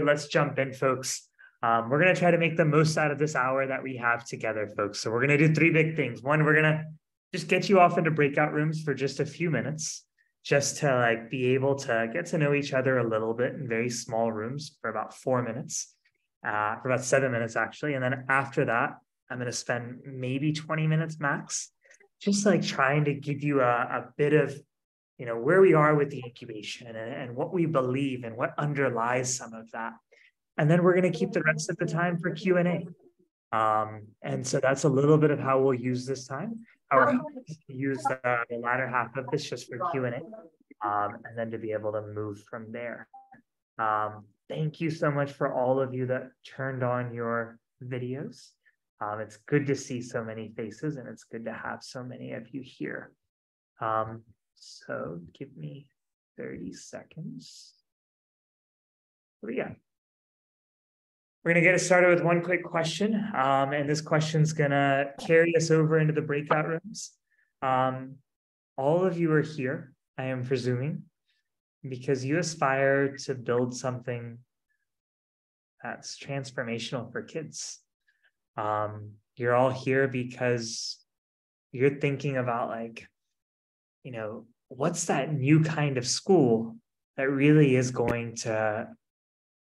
let's jump in, folks. Um, we're going to try to make the most out of this hour that we have together, folks. So we're going to do three big things. One, we're going to just get you off into breakout rooms for just a few minutes, just to like be able to get to know each other a little bit in very small rooms for about four minutes, uh, for about seven minutes actually. And then after that, I'm going to spend maybe 20 minutes max, just like trying to give you a, a bit of you know where we are with the incubation and, and what we believe and what underlies some of that. And then we're going to keep the rest of the time for q&a um, and so that's a little bit of how we'll use this time. Our use the, the latter half of this just for q&a um, and then to be able to move from there. Um, thank you so much for all of you that turned on your videos. Um, it's good to see so many faces and it's good to have so many of you here. Um, so give me 30 seconds. What do we got? We're going to get us started with one quick question. Um, and this question is going to carry us over into the breakout rooms. Um, all of you are here, I am presuming, because you aspire to build something that's transformational for kids. Um, you're all here because you're thinking about like, you know, what's that new kind of school that really is going to,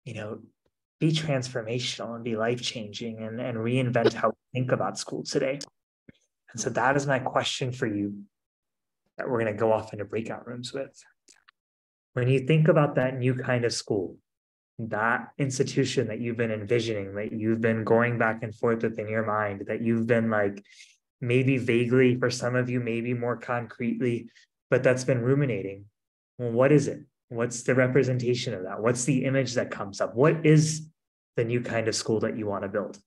you know, be transformational and be life changing and, and reinvent how we think about school today. And so that is my question for you that we're going to go off into breakout rooms with. When you think about that new kind of school, that institution that you've been envisioning, that you've been going back and forth with in your mind, that you've been like maybe vaguely for some of you, maybe more concretely but that's been ruminating. Well, what is it? What's the representation of that? What's the image that comes up? What is the new kind of school that you want to build?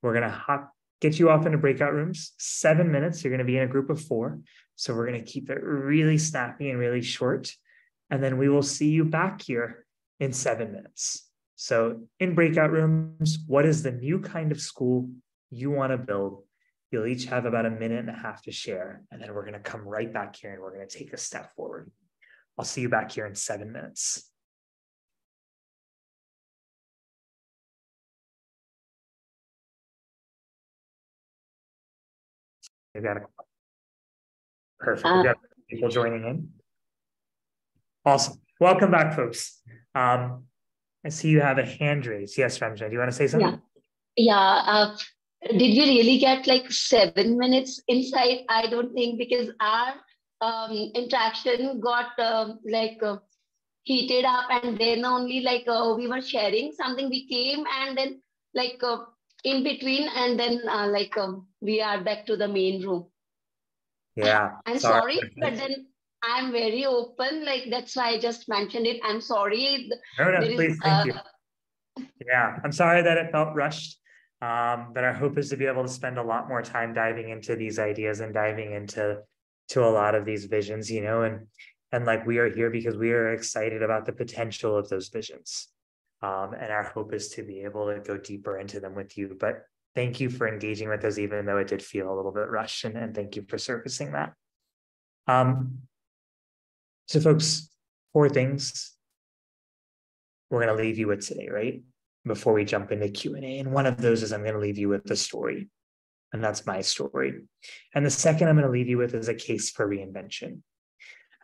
We're going to hop, get you off into breakout rooms. Seven minutes. You're going to be in a group of four. So we're going to keep it really snappy and really short. And then we will see you back here in seven minutes. So, in breakout rooms, what is the new kind of school you want to build? You'll each have about a minute and a half to share, and then we're going to come right back here and we're going to take a step forward. I'll see you back here in seven minutes. Perfect. We got people joining in. Awesome. Welcome back, folks. Um, I see you have a hand raised. Yes, Ramja, do you want to say something? Yeah. Yeah. Uh, did we really get like seven minutes inside? I don't think because our um, interaction got um, like uh, heated up, and then only like uh, we were sharing something. We came and then like uh, in between, and then uh, like um, we are back to the main room. Yeah, I'm sorry, sorry but then I'm very open. Like that's why I just mentioned it. I'm sorry. No, no, please, is, thank uh, you. Yeah, I'm sorry that it felt rushed. Um, but our hope is to be able to spend a lot more time diving into these ideas and diving into to a lot of these visions, you know, and and like we are here because we are excited about the potential of those visions. Um, and our hope is to be able to go deeper into them with you. But thank you for engaging with us, even though it did feel a little bit rushed, and, and thank you for surfacing that. Um, so, folks, four things we're going to leave you with today, right? Before we jump into Q&A. And one of those is I'm going to leave you with the story. And that's my story. And the second I'm going to leave you with is a case for reinvention.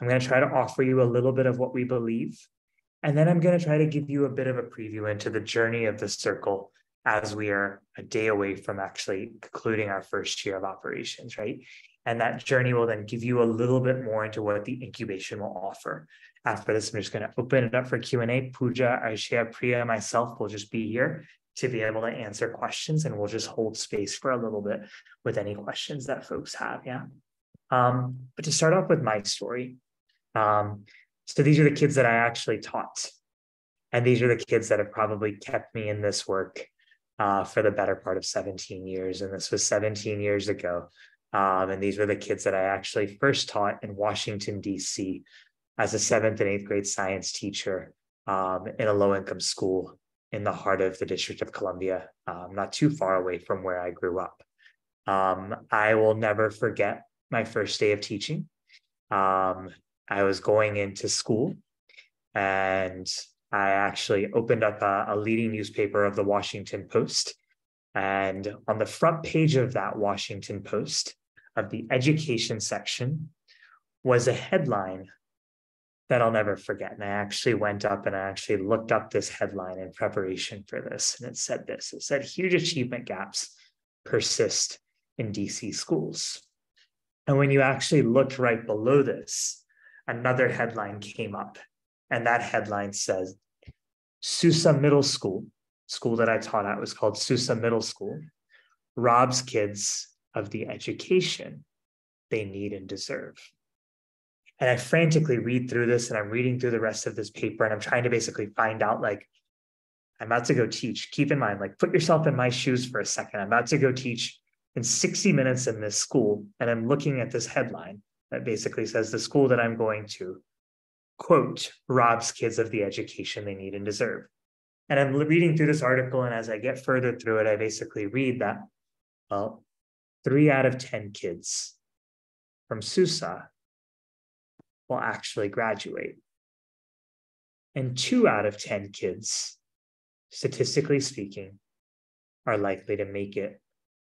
I'm going to try to offer you a little bit of what we believe. And then I'm going to try to give you a bit of a preview into the journey of the circle as we are a day away from actually concluding our first year of operations, right? And that journey will then give you a little bit more into what the incubation will offer. After this, I'm just going to open it up for Q&A. Pooja, Aisha, Priya, myself will just be here to be able to answer questions and we'll just hold space for a little bit with any questions that folks have. Yeah. Um, but to start off with my story, um, so these are the kids that I actually taught. And these are the kids that have probably kept me in this work uh, for the better part of 17 years. And this was 17 years ago. Um, and these were the kids that I actually first taught in Washington, D.C as a seventh and eighth grade science teacher um, in a low income school in the heart of the District of Columbia, um, not too far away from where I grew up. Um, I will never forget my first day of teaching. Um, I was going into school and I actually opened up a, a leading newspaper of the Washington Post. And on the front page of that Washington Post, of the education section, was a headline that I'll never forget. And I actually went up and I actually looked up this headline in preparation for this. And it said this it said, huge achievement gaps persist in DC schools. And when you actually looked right below this, another headline came up. And that headline says, Sousa Middle School, school that I taught at was called Sousa Middle School, robs kids of the education they need and deserve. And I frantically read through this and I'm reading through the rest of this paper and I'm trying to basically find out like, I'm about to go teach. Keep in mind, like, put yourself in my shoes for a second. I'm about to go teach in 60 minutes in this school. And I'm looking at this headline that basically says the school that I'm going to quote, robs kids of the education they need and deserve. And I'm reading through this article, and as I get further through it, I basically read that, well, three out of 10 kids from Sousa will actually graduate. And two out of 10 kids, statistically speaking, are likely to make it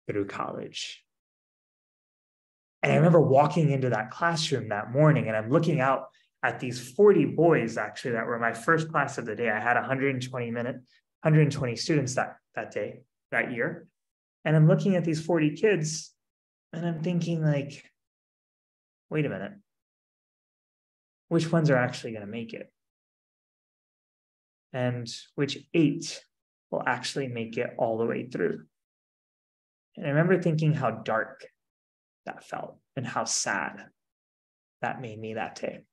through college. And I remember walking into that classroom that morning and I'm looking out at these 40 boys actually that were my first class of the day. I had 120 minute, 120 students that that day, that year. And I'm looking at these 40 kids and I'm thinking like, wait a minute. Which ones are actually going to make it? And which eight will actually make it all the way through? And I remember thinking how dark that felt and how sad that made me that day.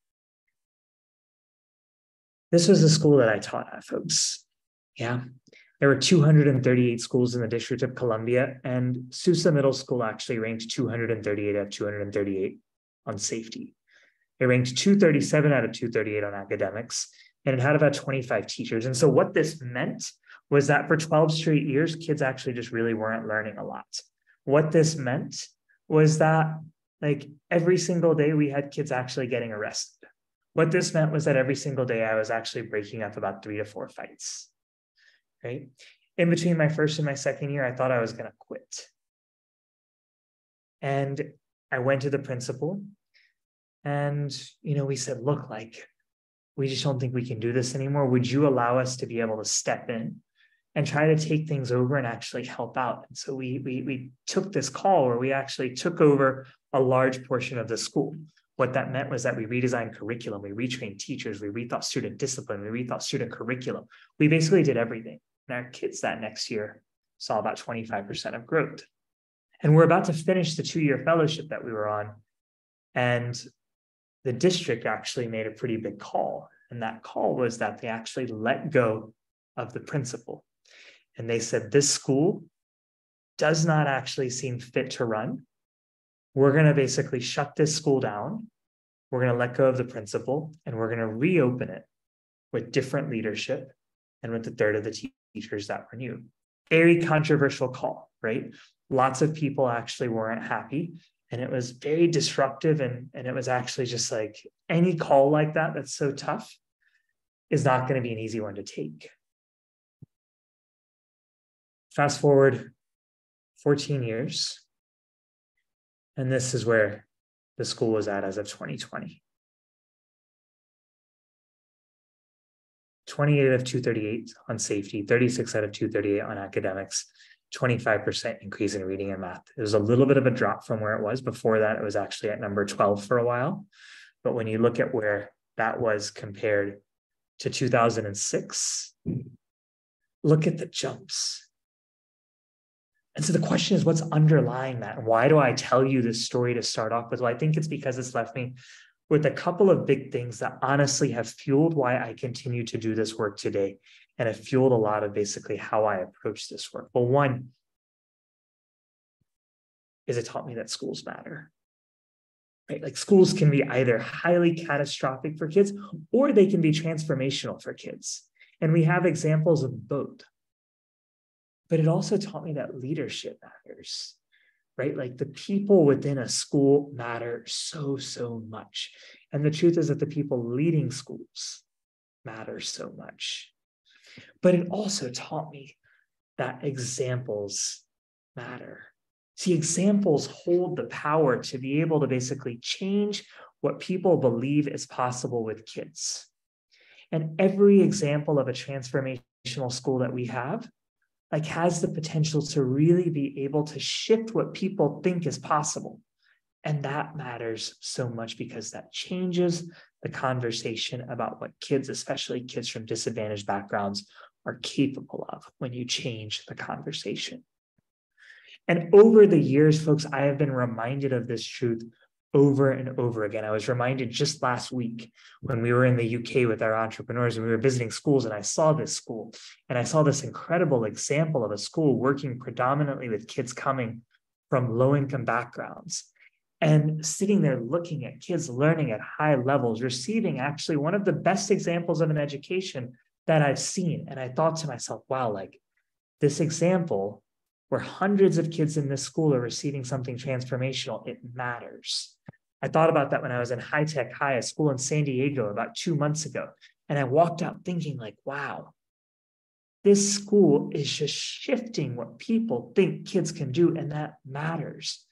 This was the school that I taught at, folks. Yeah. There were 238 schools in the District of Columbia, and Sousa Middle School actually ranked 238 out of 238 on safety. It ranked 237 out of 238 on academics, and it had about 25 teachers. And so, what this meant was that for 12 straight years, kids actually just really weren't learning a lot. What this meant was that, like, every single day we had kids actually getting arrested. What this meant was that every single day I was actually breaking up about three to four fights. Right. In between my first and my second year, I thought I was going to quit. And I went to the principal and, you know, we said, look, like, we just don't think we can do this anymore. Would you allow us to be able to step in and try to take things over and actually help out? And so we, we, we took this call where we actually took over a large portion of the school. What that meant was that we redesigned curriculum, we retrained teachers, we rethought student discipline, we rethought student curriculum. We basically did everything. And our kids that next year saw about 25% of growth. And we're about to finish the two year fellowship that we were on. And the district actually made a pretty big call. And that call was that they actually let go of the principal. And they said, This school does not actually seem fit to run we're going to basically shut this school down. We're going to let go of the principal and we're going to reopen it with different leadership and with the third of the teachers that were new. Very controversial call, right? Lots of people actually weren't happy and it was very disruptive and, and it was actually just like any call like that that's so tough is not going to be an easy one to take fast forward 14 years and this is where the school was at as of 2020. 28 out of 238 on safety, 36 out of 238 on academics, 25% increase in reading and math. It was a little bit of a drop from where it was. Before that, it was actually at number 12 for a while. But when you look at where that was compared to 2006, look at the jumps. And so the question is, what's underlying that? Why do I tell you this story to start off with? Well, I think it's because it's left me with a couple of big things that honestly have fueled why I continue to do this work today and it fueled a lot of basically how I approach this work. Well, one is it taught me that schools matter. Right? Like schools can be either highly catastrophic for kids or they can be transformational for kids. And we have examples of both but it also taught me that leadership matters right like the people within a school matter so so much and the truth is that the people leading schools matter so much. But it also taught me that examples matter. See, examples hold the power to be able to basically change what people believe is possible with kids. And every example of a transformational school that we have like has the potential to really be able to shift what people think is possible. And that matters so much because that changes the conversation about what kids, especially kids from disadvantaged backgrounds, are capable of when you change the conversation. And over the years, folks, I have been reminded of this truth over and over again. I was reminded just last week when we were in the UK with our entrepreneurs and we were visiting schools, and I saw this school and I saw this incredible example of a school working predominantly with kids coming from low income backgrounds and sitting there looking at kids learning at high levels, receiving actually one of the best examples of an education that I've seen. And I thought to myself, wow, like this example where hundreds of kids in this school are receiving something transformational, it matters. I thought about that when I was in High Tech High, a school in San Diego about two months ago. And I walked out thinking, like, wow, this school is just shifting what people think kids can do. And that matters.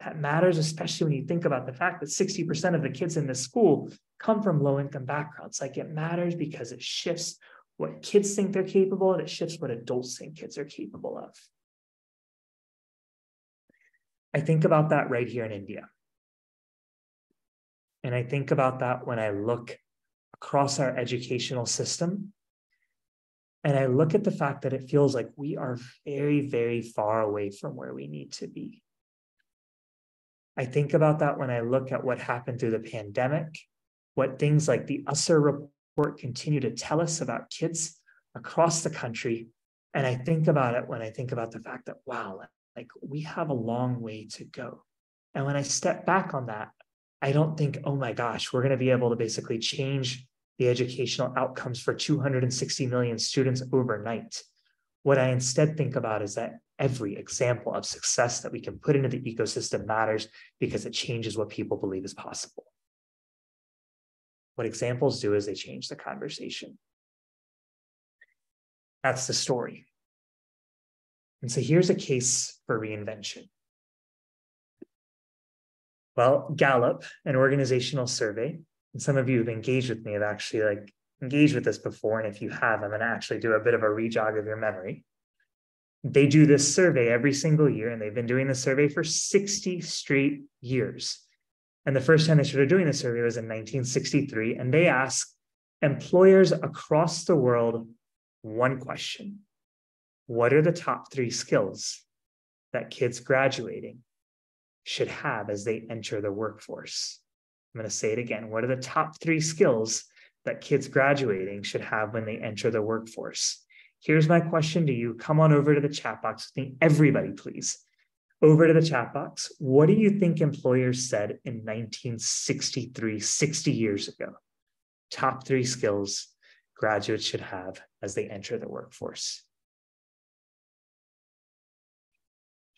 That matters, especially when you think about the fact that 60% of the kids in this school come from low income backgrounds. Like it matters because it shifts what kids think they're capable and it shifts what adults think kids are capable of. I think about that right here in India. And I think about that when I look across our educational system. And I look at the fact that it feels like we are very, very far away from where we need to be. I think about that when I look at what happened through the pandemic, what things like the ASER continue to tell us about kids across the country. And I think about it when I think about the fact that, wow, like we have a long way to go. And when I step back on that, I don't think, oh my gosh, we're going to be able to basically change the educational outcomes for 260 million students overnight. What I instead think about is that every example of success that we can put into the ecosystem matters because it changes what people believe is possible. What examples do is they change the conversation. That's the story. And so here's a case for reinvention. Well, Gallup, an organizational survey, and some of you have engaged with me have actually like engaged with this before. And if you have, I'm going to actually do a bit of a rejog of your memory. They do this survey every single year, and they've been doing the survey for 60 straight years. And the first time they started doing the survey was in 1963. And they asked employers across the world one question What are the top three skills that kids graduating should have as they enter the workforce? I'm going to say it again. What are the top three skills that kids graduating should have when they enter the workforce? Here's my question to you. Come on over to the chat box with me, everybody, please. Over to the chat box. What do you think employers said in 1963, 60 years ago? Top three skills graduates should have as they enter the workforce.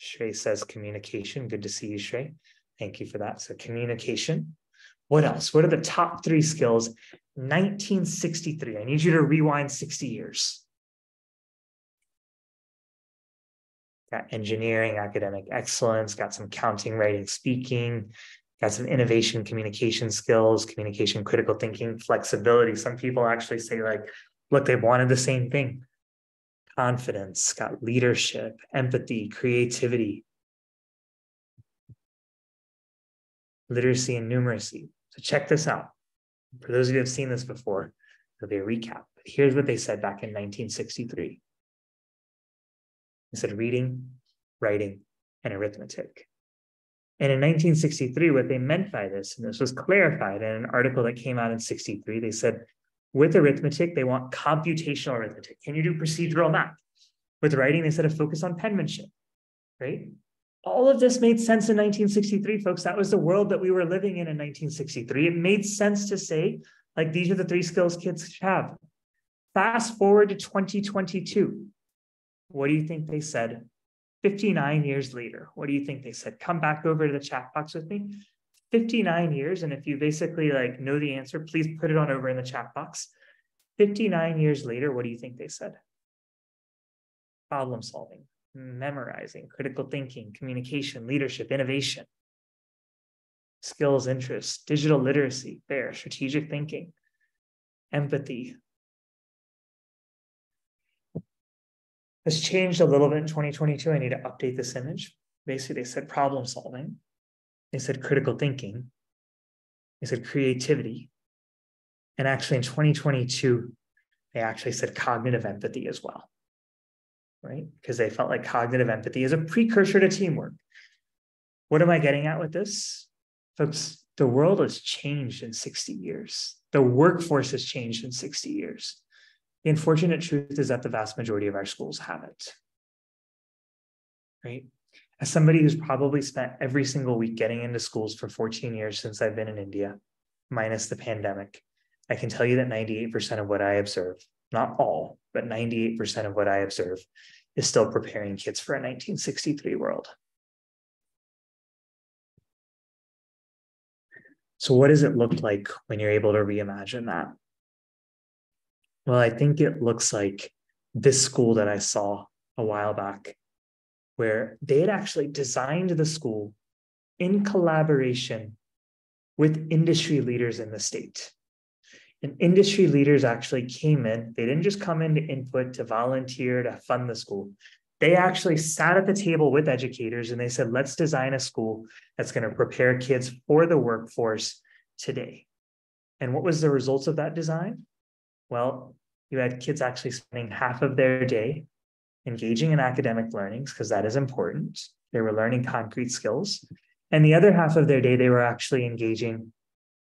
Shrey says communication. Good to see you, Shrey. Thank you for that. So, communication. What else? What are the top three skills? 1963. I need you to rewind 60 years. Got engineering, academic excellence, got some counting, writing, speaking, got some innovation, communication skills, communication, critical thinking, flexibility. Some people actually say, like, look, they wanted the same thing confidence, got leadership, empathy, creativity, literacy, and numeracy. So check this out. For those of you who have seen this before, it'll be a recap. But here's what they said back in 1963. They of reading, writing, and arithmetic. And in 1963, what they meant by this, and this was clarified in an article that came out in 63, they said with arithmetic, they want computational arithmetic. Can you do procedural math? With writing, they said a focus on penmanship, right? All of this made sense in 1963, folks. That was the world that we were living in in 1963. It made sense to say, like, these are the three skills kids have. Fast forward to 2022. What do you think they said 59 years later? What do you think they said? Come back over to the chat box with me. 59 years. And if you basically like know the answer, please put it on over in the chat box. 59 years later, what do you think they said? Problem solving, memorizing, critical thinking, communication, leadership, innovation, skills, interests, digital literacy, there, strategic thinking, empathy. Has changed a little bit in 2022. I need to update this image. Basically, they said problem solving, they said critical thinking, they said creativity. And actually, in 2022, they actually said cognitive empathy as well, right? Because they felt like cognitive empathy is a precursor to teamwork. What am I getting at with this? Folks, the world has changed in 60 years. The workforce has changed in 60 years. The unfortunate truth is that the vast majority of our schools haven't. Right? As somebody who's probably spent every single week getting into schools for 14 years since I've been in India, minus the pandemic, I can tell you that 98% of what I observe, not all, but 98% of what I observe is still preparing kids for a 1963 world. So, what does it look like when you're able to reimagine that? Well, I think it looks like this school that I saw a while back, where they had actually designed the school in collaboration with industry leaders in the state. And industry leaders actually came in. They didn't just come in to input, to volunteer, to fund the school. They actually sat at the table with educators and they said, let's design a school that's going to prepare kids for the workforce today. And what was the results of that design? Well, you had kids actually spending half of their day engaging in academic learnings, because that is important. They were learning concrete skills. And the other half of their day, they were actually engaging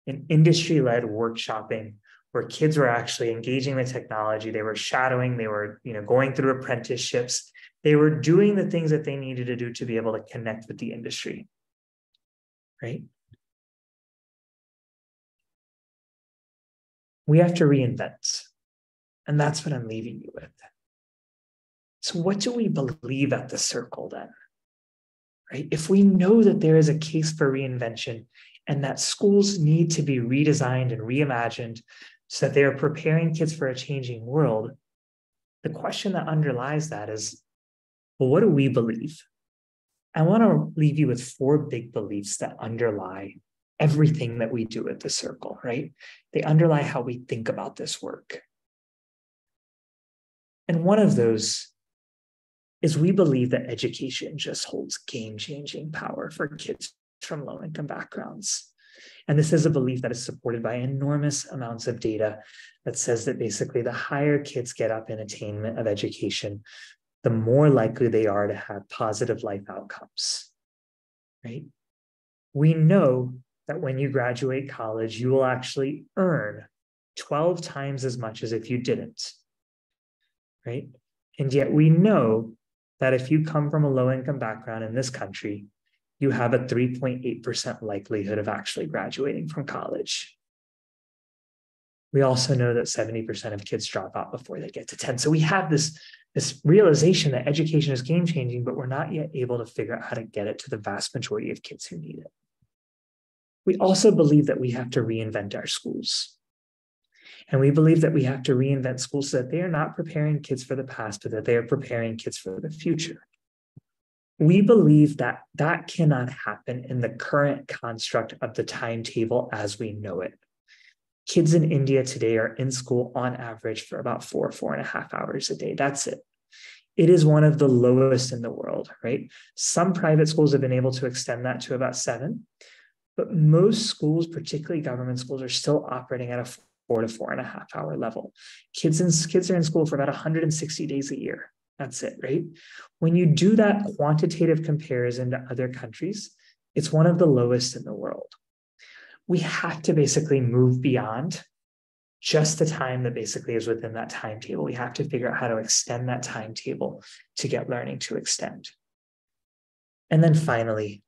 in industry led workshopping where kids were actually engaging with technology. They were shadowing, they were you know, going through apprenticeships, they were doing the things that they needed to do to be able to connect with the industry. Right? We have to reinvent. And that's what I'm leaving you with. So, what do we believe at the circle then? Right? If we know that there is a case for reinvention and that schools need to be redesigned and reimagined so that they are preparing kids for a changing world, the question that underlies that is well, what do we believe? I want to leave you with four big beliefs that underlie everything that we do at the circle, right? They underlie how we think about this work. And one of those is we believe that education just holds game changing power for kids from low income backgrounds. And this is a belief that is supported by enormous amounts of data that says that basically the higher kids get up in attainment of education, the more likely they are to have positive life outcomes, right? We know that when you graduate college, you will actually earn 12 times as much as if you didn't, right? And yet we know that if you come from a low income background in this country, you have a 3.8% likelihood of actually graduating from college. We also know that 70% of kids drop out before they get to 10. So we have this this realization that education is game changing, but we're not yet able to figure out how to get it to the vast majority of kids who need it. We also believe that we have to reinvent our schools. And we believe that we have to reinvent schools so that they are not preparing kids for the past, but that they are preparing kids for the future. We believe that that cannot happen in the current construct of the timetable as we know it. Kids in India today are in school on average for about four, four and a half hours a day. That's it. It is one of the lowest in the world, right? Some private schools have been able to extend that to about seven, but most schools, particularly government schools, are still operating at a four to four and a half hour level. Kids in kids are in school for about 160 days a year. That's it, right? When you do that quantitative comparison to other countries, it's one of the lowest in the world we have to basically move beyond just the time that basically is within that timetable. We have to figure out how to extend that timetable to get learning to extend. And then finally,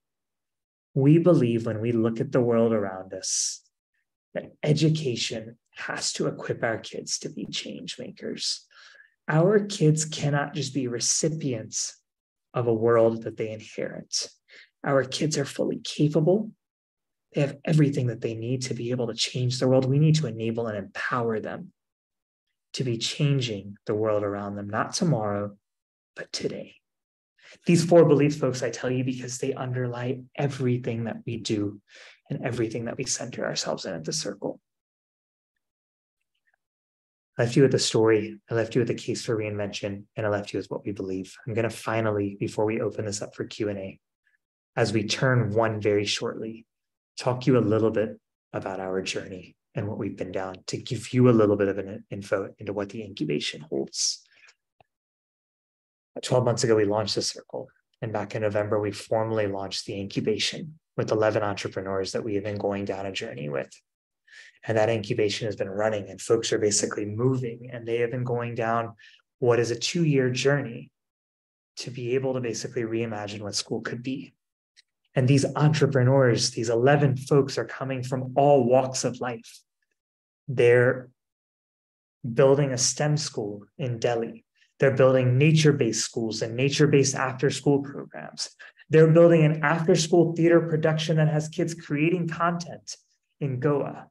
we believe when we look at the world around us that education has to equip our kids to be change makers. Our kids cannot just be recipients of a world that they inherit. Our kids are fully capable they have everything that they need to be able to change the world. We need to enable and empower them. to be changing the world around them, not tomorrow, but today. These four beliefs, folks, I tell you because they underlie everything that we do and everything that we center ourselves in at the circle. I left you with a story. I left you with a case for reinvention, and I left you with what we believe. I'm going to finally, before we open this up for Q&A, as we turn one very shortly, talk you a little bit about our journey and what we've been down to give you a little bit of an info into what the incubation holds. 12 months ago, we launched the circle. And back in November, we formally launched the incubation with 11 entrepreneurs that we have been going down a journey with. And that incubation has been running, and folks are basically moving, and they have been going down what is a two year journey to be able to basically reimagine what school could be. And these entrepreneurs, these 11 folks, are coming from all walks of life. They're building a STEM school in Delhi. They're building nature based schools and nature based after school programs. They're building an after school theater production that has kids creating content in Goa.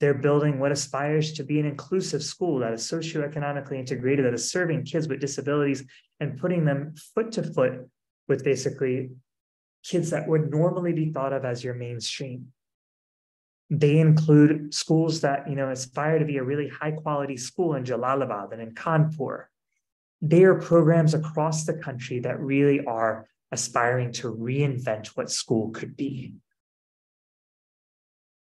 They're building what aspires to be an inclusive school that is socioeconomically integrated, that is serving kids with disabilities and putting them foot to foot with basically kids that would normally be thought of as your mainstream. They include schools that you know aspire to be a really high quality school in Jalalabad and in Kanpur. They are programs across the country that really are aspiring to reinvent what school could be.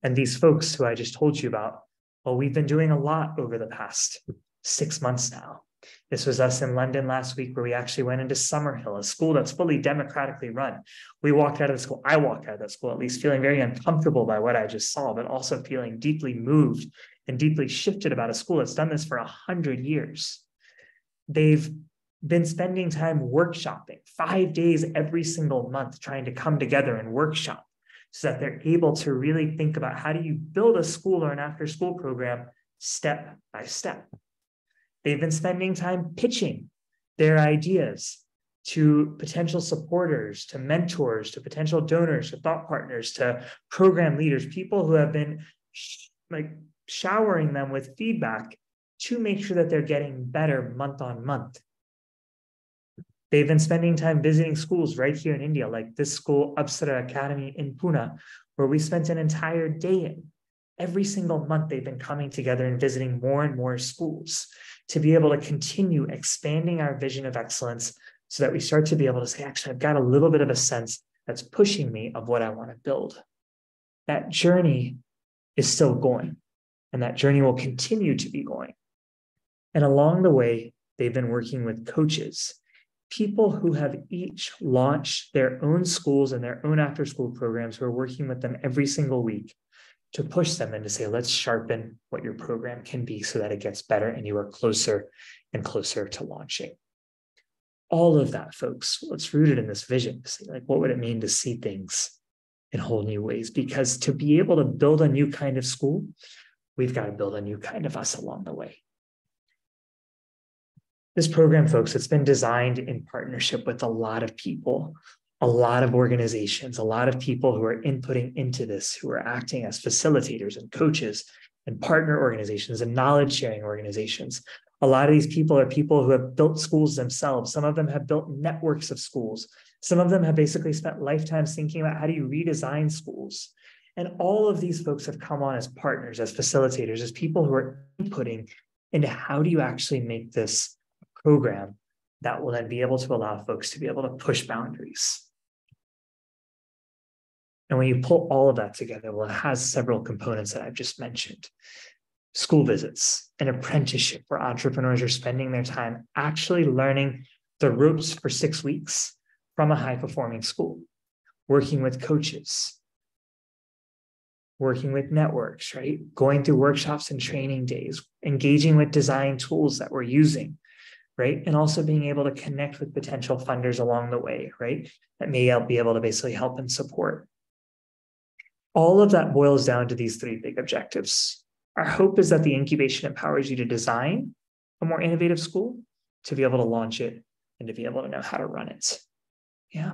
And these folks who I just told you about, well, we've been doing a lot over the past six months now. This was us in London last week where we actually went into Summerhill, a school that's fully democratically run. We walked out of the school, I walked out of that school at least feeling very uncomfortable by what I just saw, but also feeling deeply moved and deeply shifted about a school that's done this for a hundred years. They've been spending time workshopping five days every single month, trying to come together and workshop so that they're able to really think about how do you build a school or an after school program step by step. They've been spending time pitching their ideas to potential supporters, to mentors, to potential donors, to thought partners, to program leaders, people who have been like showering them with feedback to make sure that they're getting better month on month. They've been spending time visiting schools right here in India, like this school, Apsara Academy in Pune, where we spent an entire day in. Every single month, they've been coming together and visiting more and more schools to be able to continue expanding our vision of excellence so that we start to be able to say, actually, I've got a little bit of a sense that's pushing me of what I want to build. That journey is still going, and that journey will continue to be going. And along the way, they've been working with coaches people who have each launched their own schools and their own after school programs who are working with them every single week to push them and to say, let's sharpen what your program can be so that it gets better and you are closer and closer to launching. All of that, folks, it's rooted in this vision. Like, what would it mean to see things in whole new ways? Because to be able to build a new kind of school, we've got to build a new kind of us along the way. This program, folks, it's been designed in partnership with a lot of people, a lot of organizations, a lot of people who are inputting into this, who are acting as facilitators and coaches and partner organizations and knowledge sharing organizations. A lot of these people are people who have built schools themselves. Some of them have built networks of schools. Some of them have basically spent lifetimes thinking about how do you redesign schools. And all of these folks have come on as partners, as facilitators, as people who are inputting into how do you actually make this program that will then be able to allow folks to be able to push boundaries. And when you pull all of that together, well, it has several components that I've just mentioned school visits, an apprenticeship where entrepreneurs are spending their time actually learning the ropes for six weeks from a high performing school, working with coaches, working with networks, right? Going through workshops and training days, engaging with design tools that we're using right? And also being able to connect with potential funders along the way, right? That may be able to basically help and support. All of that boils down to these three big objectives. Our hope is that the incubation empowers you to design a more innovative school, to be able to launch it, and to be able to know how to run it. Yeah.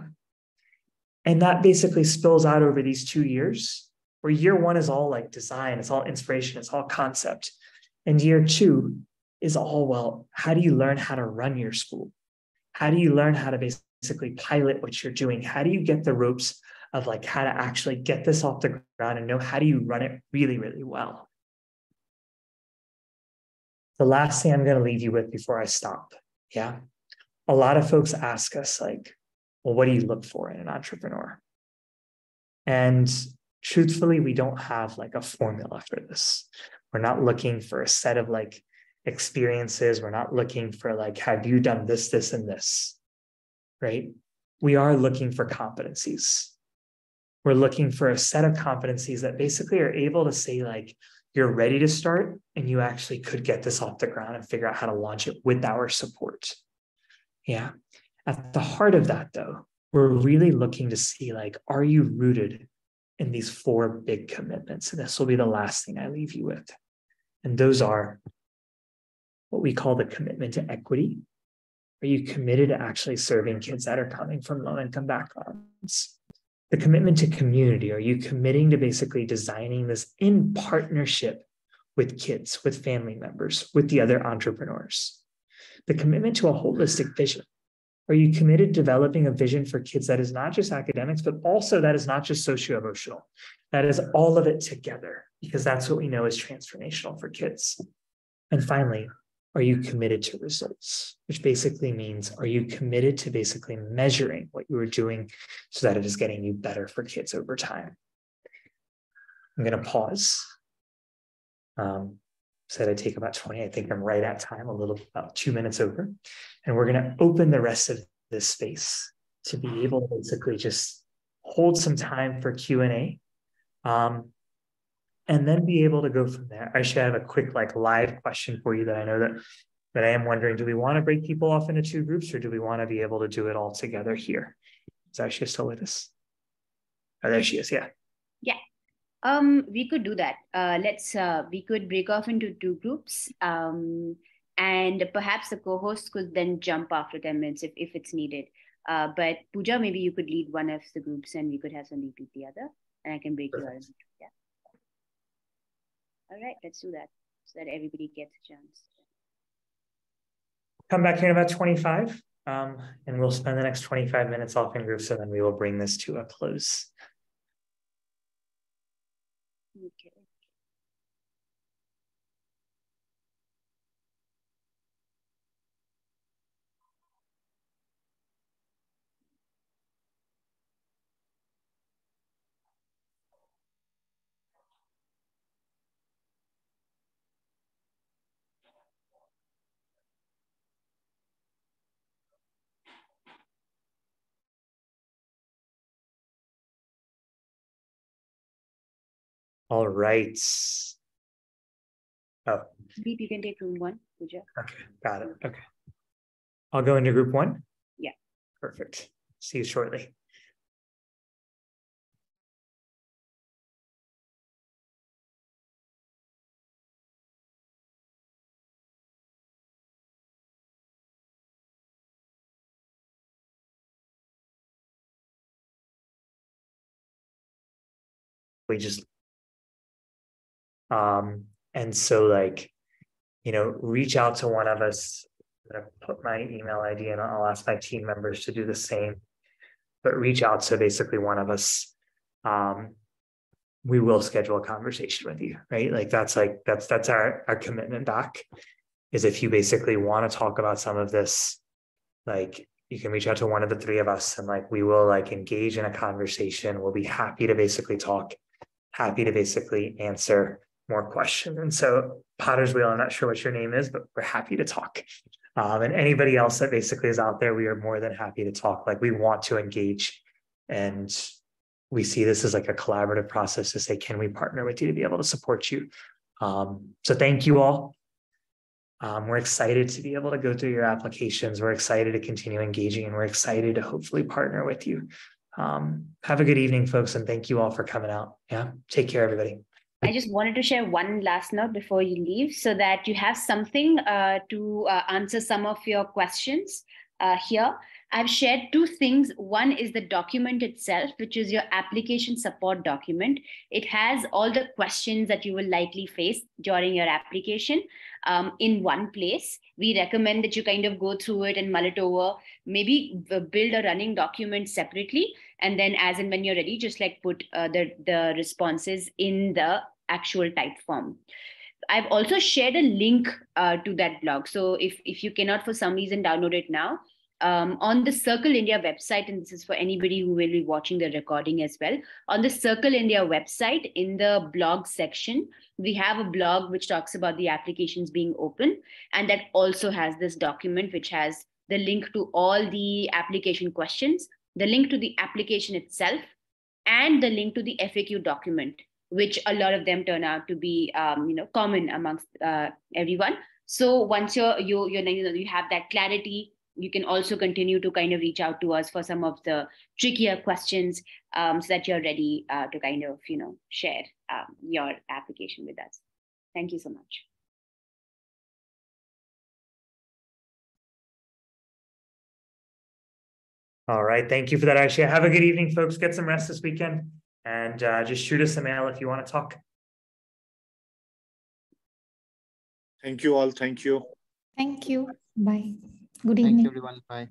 And that basically spills out over these two years, where year one is all like design, it's all inspiration, it's all concept. And year two is all well, how do you learn how to run your school? How do you learn how to basically pilot what you're doing? How do you get the ropes of like how to actually get this off the ground and know how do you run it really, really well? The last thing I'm going to leave you with before I stop. Yeah. A lot of folks ask us, like, well, what do you look for in an entrepreneur? And truthfully, we don't have like a formula for this. We're not looking for a set of like experiences. We're not looking for like, have you done this, this, and this? Right? We are looking for competencies. We're looking for a set of competencies that basically are able to say, like, you're ready to start and you actually could get this off the ground and figure out how to launch it with our support. Yeah. At the heart of that, though, we're really looking to see like, are you rooted in these four big commitments? And this will be the last thing I leave you with. And those are what we call the commitment to equity. Are you committed to actually serving kids that are coming from low income backgrounds? The commitment to community. Are you committing to basically designing this in partnership with kids, with family members, with the other entrepreneurs? The commitment to a holistic vision. Are you committed to developing a vision for kids that is not just academics, but also that is not just socio emotional? That is all of it together, because that's what we know is transformational for kids. And finally, are you committed to results? Which basically means, are you committed to basically measuring what you are doing so that it is getting you better for kids over time? I'm going to pause. Um, said I take about 20. I think I'm right at time, a little about two minutes over. And we're going to open the rest of this space to be able to basically just hold some time for Q&A. Um, and then be able to go from there. I should have a quick like live question for you that I know that that I am wondering, do we want to break people off into two groups or do we want to be able to do it all together here? Is Aisha still with us? Oh, there she is. Yeah. Yeah. Um, we could do that. Uh, let's uh, we could break off into two groups. Um, and perhaps the co-host could then jump after 10 minutes if, if it's needed. Uh, but Pooja, maybe you could lead one of the groups and we could have some lead the other, and I can break you out. All right, let's do that so that everybody gets a chance. Come back here in about 25, um, and we'll spend the next 25 minutes off in groups, and then we will bring this to a close. Okay. All right. Oh. Deep, you can take room one, Pooja. Okay, got it. Okay. I'll go into group one. Yeah. Perfect. See you shortly. we just um and so like you know reach out to one of us. I'm put my email id and i'll ask my team members to do the same. But reach out to basically one of us. Um we will schedule a conversation with you right? Like that's like that's that's our our commitment back is if you basically want to talk about some of this like you can reach out to one of the three of us and like we will like engage in a conversation. We'll be happy to basically talk happy to basically answer more questions. And so, Potter's Wheel, I'm not sure what your name is, but we're happy to talk. Um, and anybody else that basically is out there, we are more than happy to talk. Like we want to engage, and we see this as like a collaborative process to say, can we partner with you to be able to support you? Um, so, thank you all. Um, we're excited to be able to go through your applications. We're excited to continue engaging, and we're excited to hopefully partner with you. Um, have a good evening, folks, and thank you all for coming out. Yeah, take care, everybody. I just wanted to share one last note before you leave so that you have something uh, to uh, answer some of your questions. uh, here. I've shared two things. One is the document itself, which is your application support document. It has all the questions that you will likely face during your application um, in one place. We recommend that you kind of go through it and mull it over, maybe build a running document separately. And then as and when you're ready, just like put uh, the, the responses in the actual Typeform. I've also shared a link uh, to that blog. So if, if you cannot for some reason download it now, um, on the Circle India website, and this is for anybody who will be watching the recording as well. On the Circle India website, in the blog section, we have a blog which talks about the applications being open, and that also has this document which has the link to all the application questions, the link to the application itself, and the link to the FAQ document, which a lot of them turn out to be, um, you know, common amongst uh, everyone. So once you're you you know you have that clarity you can also continue to kind of reach out to us for some of the trickier questions um, so that you're ready uh, to kind of you know share um, your application with us thank you so much all right thank you for that actually have a good evening folks. Get some rest this weekend and uh, just shoot us a mail if you want to talk. Thank you all. Thank you. Thank you. Bye. Good evening. Thank you, everyone. Bye.